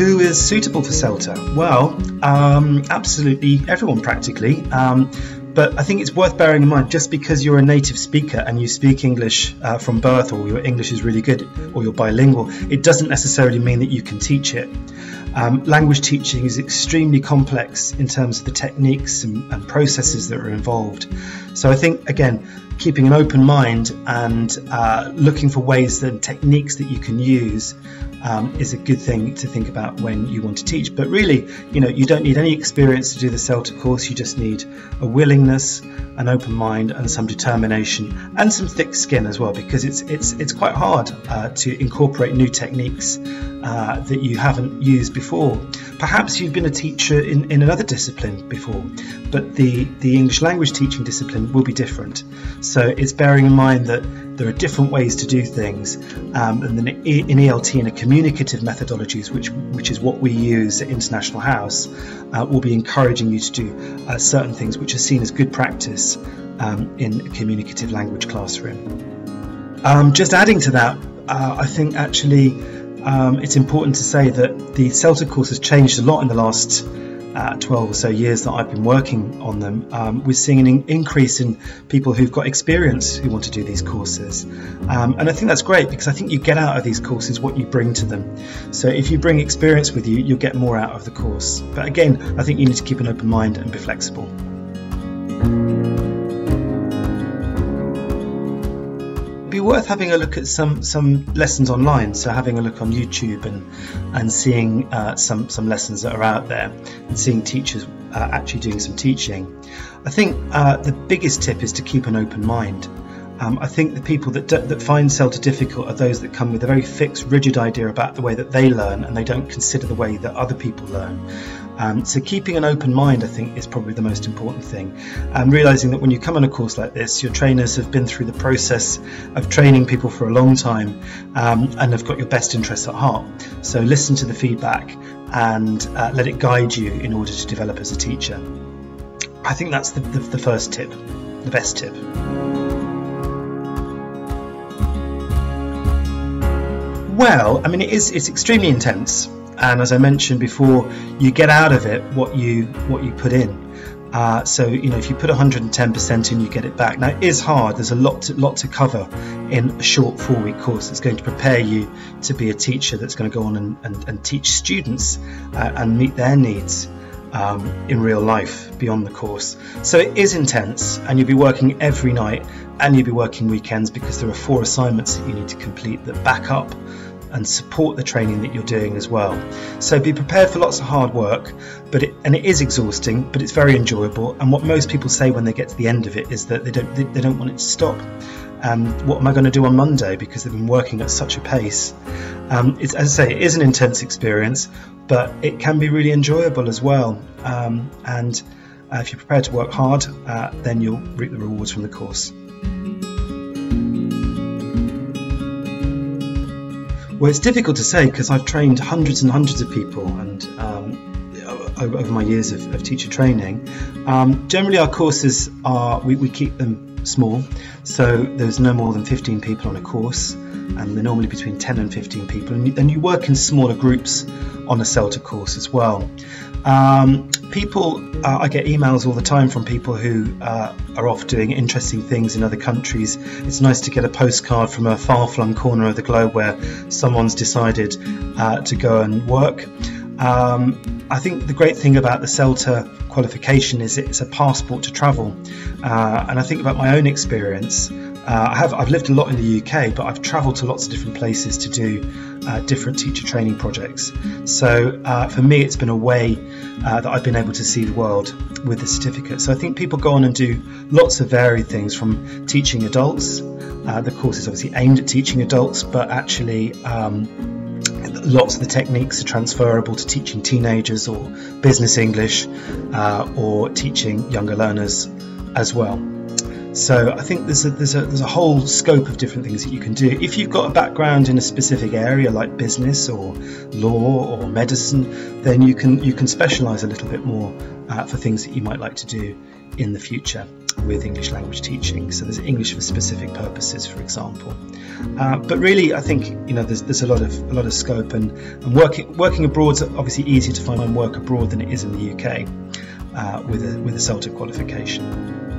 who is suitable for CELTA? Well, um, absolutely everyone practically. Um, but I think it's worth bearing in mind just because you're a native speaker and you speak English uh, from birth or your English is really good or you're bilingual, it doesn't necessarily mean that you can teach it. Um, language teaching is extremely complex in terms of the techniques and, and, processes that are involved. So I think, again, keeping an open mind and uh, looking for ways and techniques that you can use um, is a good thing to think about when you want to teach. But really, you know, you don't need any experience to do the CELTA course. You just need a willingness, an open mind, and some determination, and some thick skin as well, because it's it's it's quite hard uh, to incorporate new techniques uh, that you haven't used before. Perhaps you've been a teacher in, in another discipline before, but the the English language teaching discipline will be different. It's bearing in mind that there are different ways to do things, um, and then in ELT and a communicative methodologies, which which is what we use at International House, uh, will be encouraging you to do uh, certain things which are seen as good practice um, in a communicative language classroom. Um, just adding to that, uh, I think actually um, it's important to say that the CELTA course has changed a lot in the last uh, 12 or so years that I've been working on them, um, we're seeing an in- increase in people who've got experience who want to do these courses. Um, and I think that's great because I think you get out of these courses what you bring to them. So if you bring experience with you, you'll get more out of the course. But again, I think you need to keep an open mind and be flexible. Be worth having a look at some some lessons online. So having a look on YouTube and and seeing uh, some some lessons that are out there and seeing teachers uh, actually doing some teaching. I think uh, the biggest tip is to keep an open mind. Um, I think the people that, that find CELTA difficult are those that come with a very fixed, rigid idea about the way that they learn and they don't consider the way that other people learn. Um, so keeping an open mind, I think, is probably the most important thing. And realizing that when you come on a course like this, your trainers have been through the process of training people for a long time um, and have got your best interests at heart. So listen to the feedback and uh, let it guide you in order to develop as a teacher. I think that's the, the, the first tip, the best tip. Well, I mean, it is it's extremely intense, and as I mentioned before, you get out of it what you what you put in. Uh, so you know, if you put 110% in, you get it back. Now it is hard. There's a lot to, lot to cover in a short four-week course. It's going to prepare you to be a teacher that's going to go on and, and, and teach students uh, and meet their needs. Um, in real life beyond the course. So it is intense, and you'll be working every night and you'll be working weekends because there are four assignments that you need to complete that back up and support the training that you're doing as well. So be prepared for lots of hard work, but it, and it is exhausting, but it's very enjoyable. And what most people say when they get to the end of it is that they don't they, they don't want it to stop. Um, what am I going to do on Monday because they've been working at such a pace? Um, as I say, it is an intense experience, but it can be really enjoyable as well. Um, and uh, if you're prepared to work hard, uh, then you'll reap the rewards from the course. Well, it's difficult to say because I've trained hundreds and hundreds of people and um, over my years of, of teacher training. Um, generally, our courses are, we, we, keep them small, so there's no more than 15 people on a course, and they're normally between 10 and 15 people, and you, and you work in smaller groups on a CELTA course as well. Um, people, uh, I get emails all the time from people who uh, are off doing interesting things in other countries. It's nice to get a postcard from a far flung corner of the globe where someone's decided uh, to go and work. Um, I think the great thing about the CELTA qualification is it's a passport to travel. Uh, and I think about my own experience. Uh, I have I've lived a lot in the UK, but I've travelled to lots of different places to do uh, different teacher training projects. So uh, for me, it's been a way uh, that I've been able to see the world with the certificate. So I think people go on and do lots of varied things from teaching adults. Uh, the course is obviously aimed at teaching adults, but actually. Um, lots of the techniques are transferable to teaching teenagers or business English uh, or teaching younger learners as well. So I think there's a, there's a there's a whole scope of different things that you can do. If you've got a background in a specific area like business or law or medicine, then you can you can specialise a little bit more uh, for things that you might like to do in the future. With English language teaching. So there's English for specific purposes, for example. Uh, but really, I think you know there's, there's a lot of a lot of scope, and, and working working abroad is obviously easier to find work abroad than it is in the UK uh, with a with a CELTA qualification.